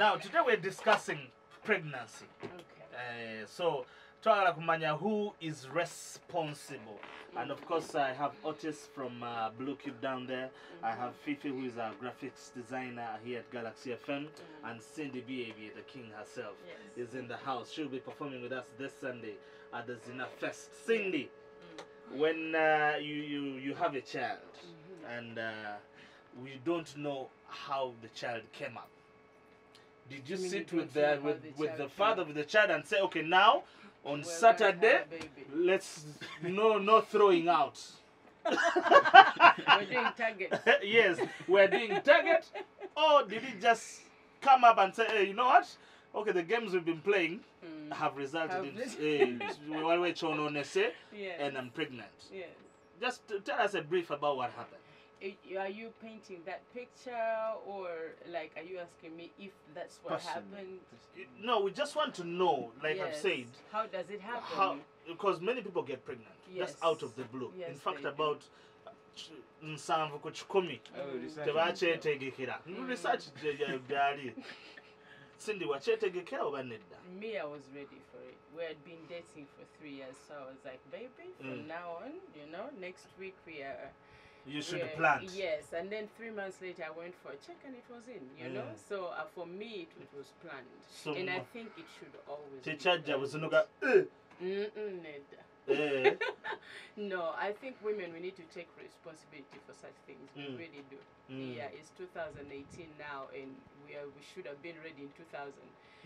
now today we're discussing pregnancy. Okay. uh, so twagala kumanya who is responsible. And of course i have otis from uh, blue cube down there. I have fifi who is our graphics designer here at galaxy fm and cindy baby the king herself Yes. is in the house. She'll be performing with us this sunday at the zina fest. Cindy when uh, you, you you have a child and uh, we don't know how the child came up did you sit with the with, with the father of the child and say okay now on saturday have a baby. let's no no throwing out We're doing target. yes we're doing target or did he just come up and say hey you know what okay the games we've been playing Mm. have resulted in this- eh, waliwo ekyononese Yes. and i'm pregnant yes. just tell us a brief about what happened Are you painting that picture, or like, are you asking me if that's what Person. happened? You- no we just want to know like i've said How does it happen? how because many people get pregnant Yes. just out of the blue in fact they about uh, ch- nsanvu ku kikumi Oh, research. tebakyetegekera Mm. research gye- gye- byali sindi wakyetegekera oba nedda Me, I was ready for it. We had been dating for three years, so I was like, baby, from Mm. now on, you know, next week we are. You should we are- plant Yes, and then three months later, I went for a check and it was in, you know. Mm. So uh, for me, it, it was planned. So and I think it should always be tekyajja planned. buzinoga "Eh, eh." No, I think women, we need to take responsibility for such things. We Mm. really do. Mm, Yeah, it's 2018 now, and we are, we should have been ready in 2000.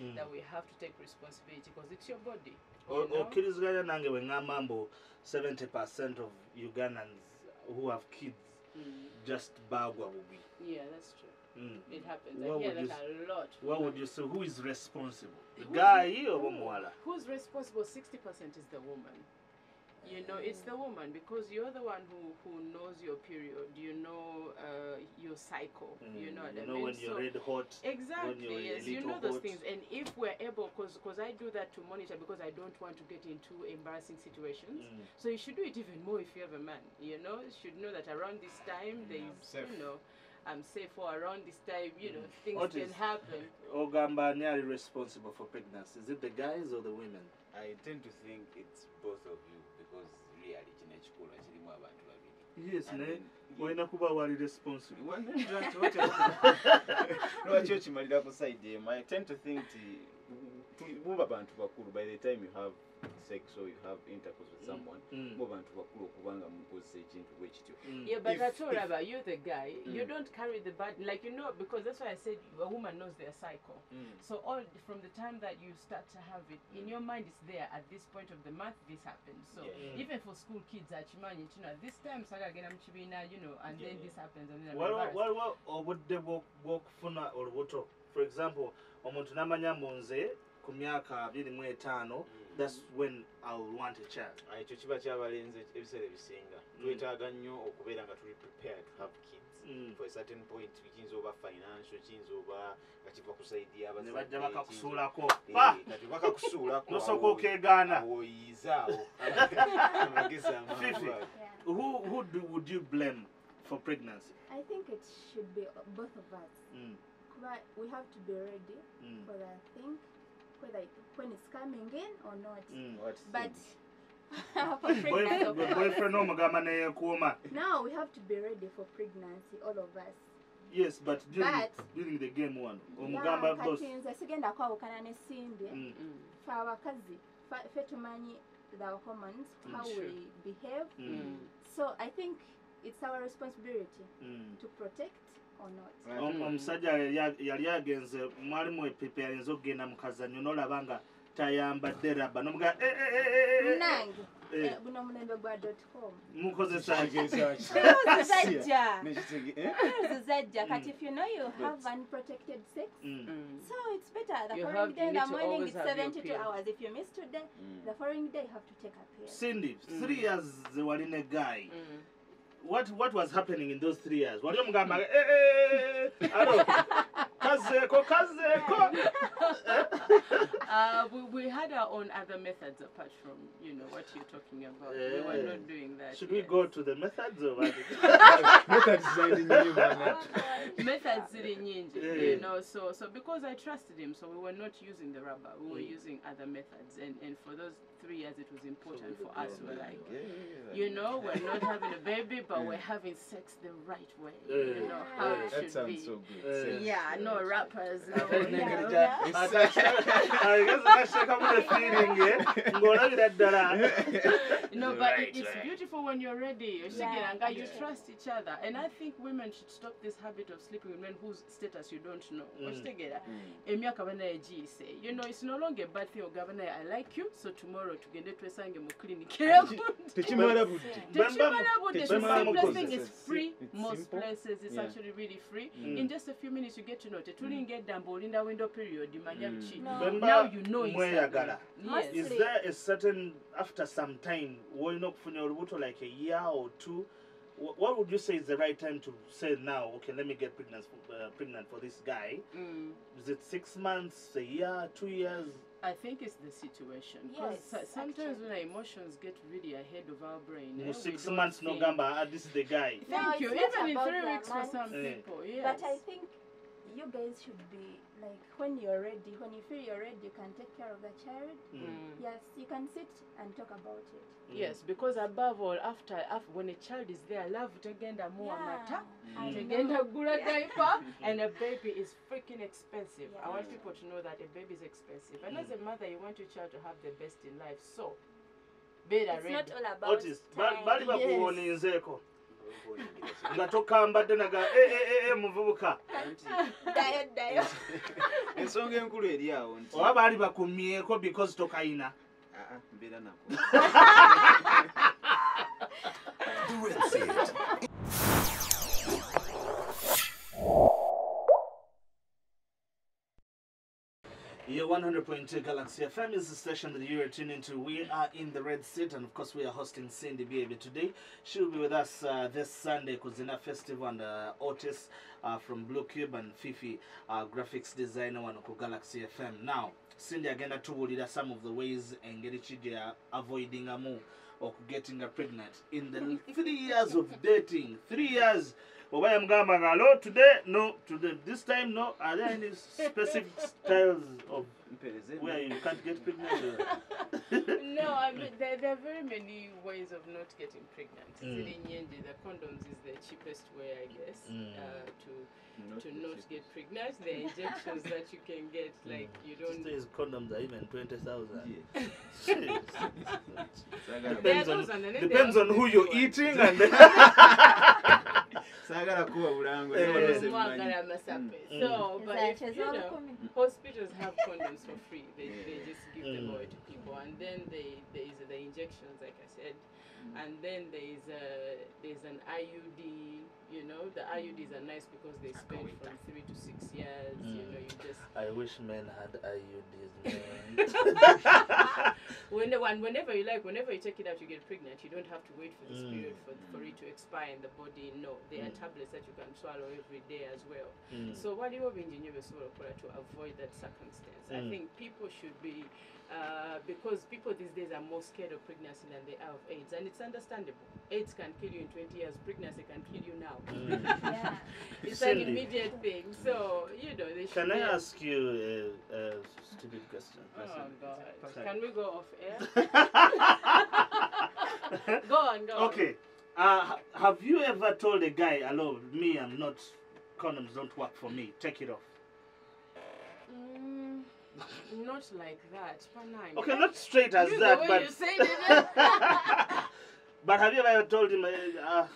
mm. That we have to take responsibility because it's your body. You know? okkiriziganya nange bwe ŋŋamba mbu 70 percent of ugandans who have kids Mm. just bagwa bubi Yeah, that's true. Mm. It happens. What I hear that you a lot. what would you say who is responsible the Who's guy or who- Who's responsible? 60% is the woman. You know, it's the woman because you're the one who, who knows your period. You know uh, your cycle. You know what Mm, you I know mean? when you're So- red hot Exactly. you're Yes, you know those hot. things, and if we're able, because because I do that to monitor because I don't want to get into embarrassing situations. Mm. So you should do it even more if you have a man. You know, you should know that around this time there I'm is, safe. you know, I'm safe. Or around this time, you know, things What can is- happen. ogamba ani ali responsible for pregnancy is it the guys or the women I tend to think it's both of you because really kino ekikolwa kirimu abantu babiri yes naye olina kuba wali responsible lwaki okimalira ku side emu i tend to think ti muba bantu bakulu by the time you have sex or you have intercourse with someone Mm. muba bantu bakulu okubanga mukozesa ekintu bwe kityo Mm. Yeah, but If- I told if- Rabba, you're the guy. You Mm. don't carry the burden, like you know, because that's why I said a woman knows their cycle. Mm. So all from the time that you start to have it in your mind, it's there. At this point of the month, this happens. So Yeah. even for school kids, at Chimani, you know, at this time, Saga again, I'm Chibina, you know, and then Yeah. this happens, and then I'm waliwo embarrassed. waliwo obudde bw'o- bw'okufuna olubuto for example omuntu n'amanya mbu nze ku myaka abiri mu etaano that's when ill want a child. Ah, ekyo kiba kyabalenzi ebiseera ebisinga twetaaga nnyo okubeera nga tuli prepared to have kids Mm. for a certain point. Kiyinza oba financial kiyinza oba nga kiva ku saidi ne bajja bakakusuulako. Eh, pa! kati bakakusuulako nosooka awo- okeegaana. awo oyizaawo amagezi Fifi. who, who do, would you blame for pregnancy? I think it should be both of us. mm. But we have to be ready Mm. for that thing, whether it, when it's coming in or not. Mm. What But thing? for pregnancy, of Boyf- boyfriend omugamba neyeekuuma now we have to be ready for pregnancy, all of us. yes but during, But- during the game one omugamba Yeah, boss kati nze sigenda kwawukana ne Cindy. Mm. Mm. Ffe abakazi, fa- ffe tumanyi the hormones, how Mm, sure. we behave. Mm. So I think it's our responsibility Mm. to protect omusajja yali- agenze mwalimu epipi ayinza okugenda mu kazannyo n'olaba nga tayambadde raba nomugaa Munange, eh, guno omulembe gwa eh? Zajja. Kati Mm. if you know you have But- unprotected sex, Mm. Mm. so it's better. The You following have- day you in need the to morning always it's have your 72 pill. hours. If you miss today, Mm. the following day you have to take a pill. cindy Mm. three years ze wali ne guy Mm. What, what was happening in those three years wali omugamba "Eh, eh, eh, eh, alo kazeeko kazeeko Uh, we, we had our own other methods apart from, you know, what you're talking about. We were not doing that. should we go to the methods of Methods zandi methods Yeah. you know so so because i trusted him so we were not using the rubber we were Mm. using other methods and and for those three years it was important for us we're like Yeah, yeah, you know we're not having a baby but Yeah. we're having sex the right way Yeah. you know how Yeah. it That should sounds be so good. Yeah. Sex. yeah no rappers I no, think you nigga know. ja- gasekamu ne feeling eh, ng'olabira No, but it, it's right. beautiful when you're ready. Yeah. Oshigiranga, you Yeah. trust each other. And I think women should stop this habit of sleeping with men whose status you don't know. Mm. Oshitegera, Mm. emyaka you know it's no longer a bad thing ogamba naye i like you so tomorrow to tugende twesange mu clinic tekimala budde tekimala budde the Bemba simplest is free it's most simple. places it's Yeah. actually really free Mm. in just a few minutes you get to know it. you get tetulinga edda olinda window period manya Mm. biki No. Bemba now you know mweyagala. instantly. yes is there a certain after some time wolina okufunira olubuto like a year or two what would you say is the right time to say now okay let me get pregnant, uh, pregnant for this guy Mm. is it six months a year two years I think it's the situation. Because Yes, sometimes actually. when our emotions get really ahead of our brain, eh, six months think- nogamba ah, this is the guy Thank No, you. Even in three the weeks for some Eh. people, yes. But I think you guys should be like when you're ready, when you feel you're ready, you can take care of the child. Mm. Mm. Yes, you can sit and talk about it. Mm. Yes, because above all, after, after when a child is there, love tegenda more mata, I Mm. tegenda know. gula diaper, and a baby is freaking expensive. I want people to know that a baby is expensive, and as a mother, you want your child to have the best in life. So, better It's ready. not all about otis ba- time. bali Yes. Nga tokambadde naga "Eh, eh, eh, muvubuka. Ensonga enkulu eri awo nti oba baali bakumyeko because tokayina. Ah, ah, mbeera nako Your 100.2 Galaxy FM is the station that you are tuning to. We are in the Red Seat, and of course, we are hosting Cindy Baby today. She'll be with us uh, this Sunday, Kuzina Festival, and uh, Otis uh, from Blue Cube and Fifi, uh, graphics designer one ku Galaxy FM. Now, Cindy again, agenda tuwulira some of the ways engeri ki gye avoidingamu okugettinga pregnant in the three years of dating. Three years. Oba yamugamba nga alo today no today this time no are there any specific styles of where you can't get pregnant no, I mean there, there are very many ways of not getting pregnant. Mm. Ziri nyingi, The condoms is the cheapest way, I guess, Mm. uh, to Not to not cheapest. get pregnant. The injections that you can get, like you don't. days condoms are even 20,000 Yeah. Jeez. Saagala- There are depends on, those and then there depends on who you're eating and saagala kuba bulango Eh. naye walize Mwagala mmanyi. Mm. So, but if, you know, hospitals have condoms for free. They, they just give them Mm. away to people, and then they there is the injections, like I said, and then there is a there's an IUD. You know, the IUDs are nice because they spend from three to six years. You Mm. know, you just I wish men had IUDs, man. when and whenever you like, whenever you take it out, you get pregnant. You don't have to wait for this Mm. period for, for it to expire in the body. No, there are Mm. tablets that you can swallow every day as well. Mm. So waliwo bingi nnyo byesobola okukola to avoid that circumstance. I Mm. think people should be uh, because people these days are more scared of pregnancy than they are of AIDS, and it's understandable. AIDS can kill you in 20 years. Pregnancy can kill you now. Mm. Yeah. It's Cindy. an immediate thing. So you know they should. Can I ask you a, a stupid question? Oh God! Can we go off air? go on, go on. Okay. Uh, have you ever told a guy, hello, me, I'm not, condoms don't work for me, take it off? Mm, not like that. Panani. Okay, not straight as You, that, the way but. you said it. but have you ever told him, uh, uh,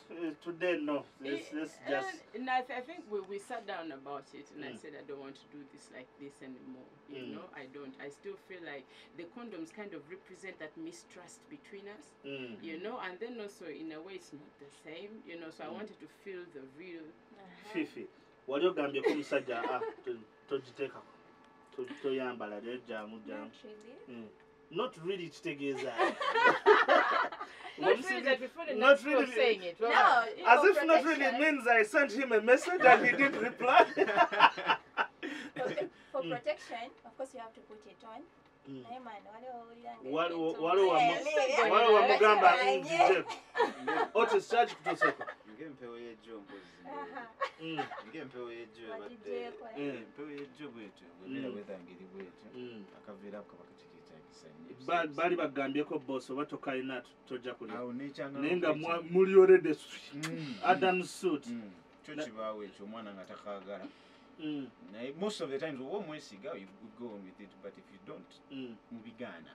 today, no, this, this Uh, just. and I, th- I think we, we sat down about it and I Mm. said I don't want to do this like this anymore. You Mm. know, I don't. I still feel like the condoms kind of represent that mistrust between us. Mm. You know, and then also in a way it's not the same. You know, so I Mm. wanted to feel the real. fifi wali ogambyeko omusajja ah, to- to togiteekako To- toyambala lejjamu Not jamu really. Not really kitegeeza Not Once really you that before the not really- really, saying it. No, Well, you as know, if not really means i sent him a message and he didn't reply Mm. protection of course you have to put it on Mm. naye man waliwo owulira nga Waliwo- ebintu- waliwo wamu- waliwo wamugamba eh, njijeko otis kyaki kutuuseko ng'empewo y'ejjo mpozi Aha. Mm, ng'empewo y'ejjo ebadde Wagigyeko, eh? Mm. empewo y'ejjo bwetyo bwebera Mm. bwetangeri bwetyo mm. akaveera ako kaba kakikikyagisa nnyo Ba- baali bagambyeko bosi oba tokalina tojja kulya. Naye nga muli olede Mm. adam suit. Mm. kyo kibaawo ekyo omwana nga takaagala. Mm, naye most of the times oba omwesiga you go on with it but if you don't mm, mubigaana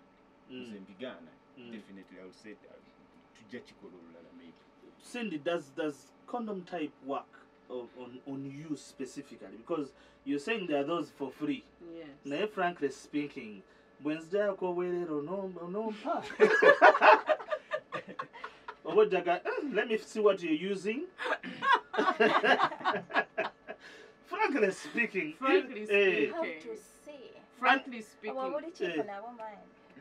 nze mm, mbigaana mm. definitely i will say tujja kikola olulala maybe. Cindy does does condom type work on, on, you specifically? Because you're saying there are those for free. Yes. naye frankly speaking bwe nzijayako obwerero onompa oba ojjaga "Eh, let me see what you're using. Frankly speaking Frankly eh, how Okay. to say? Frankly speaking, Eh.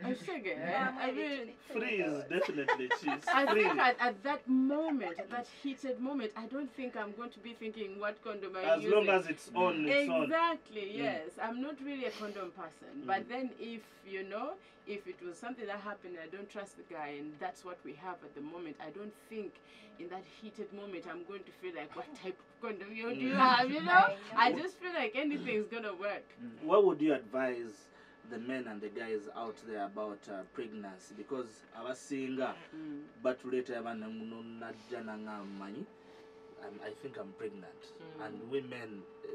Nabo man I figure, Yeah, I I'm mean, to free is definitely cheap I free think at, at that moment, at that heated moment, I don't think I'm going to be thinking what condom I as using. long as it's on it's on Exactly, Mm. yes. I'm not really a condom person. But then if, you know, if it was something that happened, I don't trust the guy, and that's what we have at the moment, I don't think in that heated moment I'm going to feel like, what type of condom you do you Mm. have, you know? I I just feel like anything's going to work. what would you advise the men and the guys out there about uh, pregnancy because abasinga Mm. batuleetera abaana muno najja nanga mmanyi I'm- i think i'm pregnant. Mm. and women uh,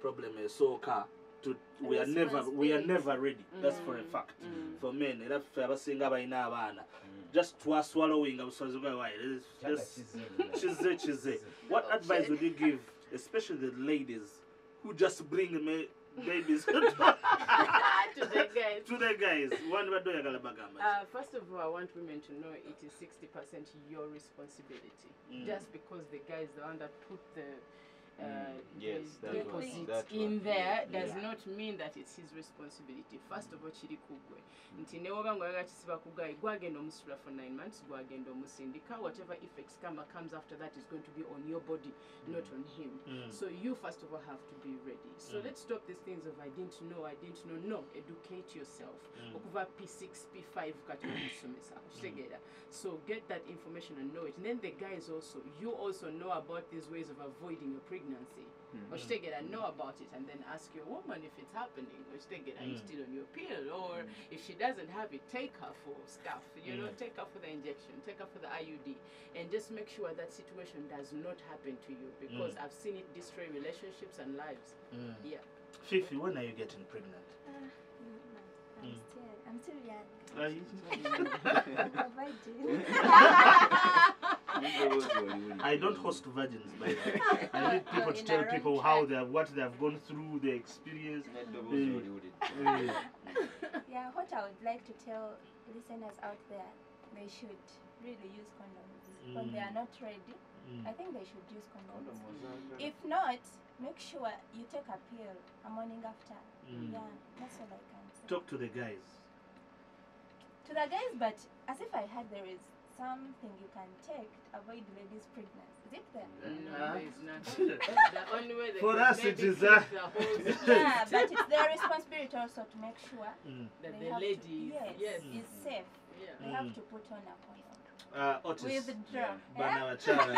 problem esooka to we are never we are never ready. That's for a Mm. fact. Mm. for men era ffe abasinga balina abaana just twaswallowinga buswazi bwawaye kize kize what advice would you give especially the ladies who just bring ma- babies to to the guys. the guys wandi badde oyagala bagamba Uh, first of all, I want women to know it is 60% your responsibility. Mm. Just because the guy is the one that put the uh, Mm, yes, the that one, deposit that in there yeah. does Yeah. not mean that it's his responsibility. First of all, kiri kugwe. Nti newoba ngaoyaga kisiba ku guy gwagenda for nine months gwagenda omusindika whatever effects come comes after that is going to be on your body not on him. Mm. so you first of all have to be ready. So Mm. let's stop these things of i didn't know i didn't know. No educate yourself. Mm. okuva p6 p5 kati okusomesa kitegeera so get that information and know it. And then the guys also you also know about these ways of avoiding your pregnancy okitegeera know about it and then ask your woman if it's happening okitegeera are you Mm. still on your pill or if she doesn't have it take her for stuff you know Mm. take her for the injection take her for the iud and just make sure that situation does not happen to you because Mm. i've seen it destroy relationships and lives Mm. yeah Fifi, when are you getting pregnant? Mm, man, I'm Mm. still I'm still young Are you? I'm a virgin I don't host virgins, by the way. I need people to tell our own people how they have, what they have gone through, their experience. Neddoboozi oliwulidde. Yeah, what I would like to tell listeners out there, they should really use condoms. When they Mm. are not ready, mm. I think they should use condoms. Condom ozaagala. If not, make sure you take a pill a morning after. Mm. Yeah, that's all I can say. Talk to the guys. To the guys, but as if I heard there is something you can take to avoid ladies' pregnancy. Is it there? no Uh, there's nothing the only way they For us, it is maybe is, keep uh, the whole yeah, but it's their responsibility also to make sure Mm. that the lady to, yes, yes is safe. yeah They Mm. have to put on a condom. Uh, Otis. Withdraw. Bana wachana.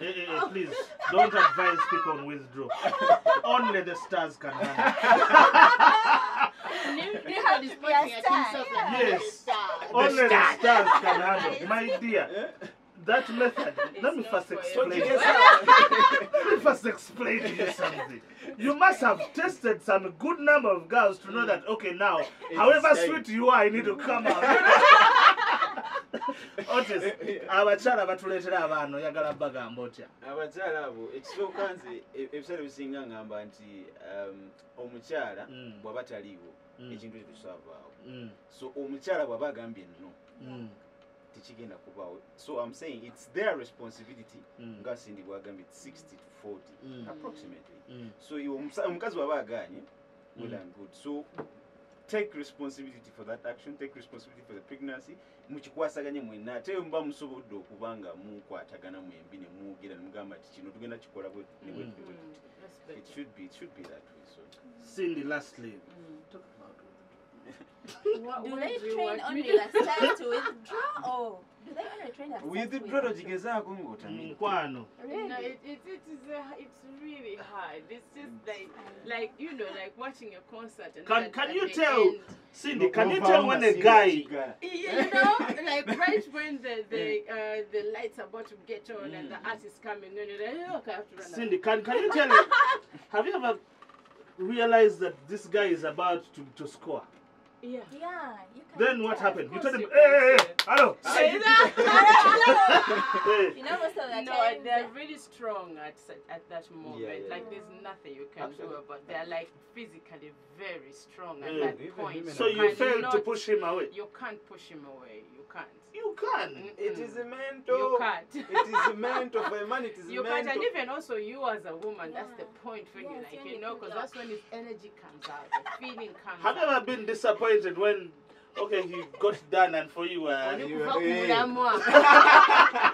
Hey, hey, hey, please don't advise people on withdraw. Only the stars can handle. Everybody is to be a star, Yes. Only the stars can handle. My dear, that method. Let me first explain. Let me first explain to you something. You must have tested some good number of girls to know that okay now, however sweet you are, I need to come out. Otis, abakyala batuleetera abaana oyagala bagamba otya abakyala abo ekisooka nze e- ebiseera bisinga ngamba nti um, omukyala Mm. bw'aba taliiwo Mm. Ekintu ekyo tekisobaawo Mm, so omukyala bw'aba agambye nno mm, tekigenda kubaawo. So i'm saying it's their responsibility. Mm, nga sindi bwagambye 60 to 40 Mm. approximately. Mm, so iwe omusa- omukazi bw'aba aganye well Mm. and good. So take responsibility for that action take responsibility for the pregnancy. Mukikwasaganye mwenna ate muba musobodde okuba nga mukwatagana mwembi ne mwogera ne mugamba ti kino tugenda kikola bwe ne bwe tuti bwe tuti. Mm, that's it should be it should be that way so. Cindy, lastly, Mm. Talk about What Do they train want only me to- to withdraw or do they only train the staff to withdraw withdraw? gigezaako ng'otamira Nkwano. Really? No, it, it, it is a, it's really hard. It's just like like you know like watching a concert and Can- can you tell- end, Cindy, can you tell when a Cindy guy Kigala. you know like right when the the uh, the lights are about to get on and the Mm. artist is coming and you're like oh, okay, I have to run. Cindy, can, can you tell me, have you ever realized that this guy is about to, to score? Yeah Yeah, you can. Then what tell. happened? You course told him, you hey, hey, can hey, hello. Say Hey. You know, most of the no, times. they're really strong at at that moment. Yeah, yeah. Like there's nothing you can Absolutely. do about. They're like physically very strong at Yeah. that Even point. So are- you cannot- failed to push him away. You can't push him away. You can't. You can. It is a mental. You can't. It is a mental for a man. It is You mental. can't, and even also you as a woman, that's the Yeah. point when you Yes, like, you you know, because that's when his energy comes out, the feeling comes Have you out. ever been disappointed when, okay, he got done and for you, uh, you- mulamwa.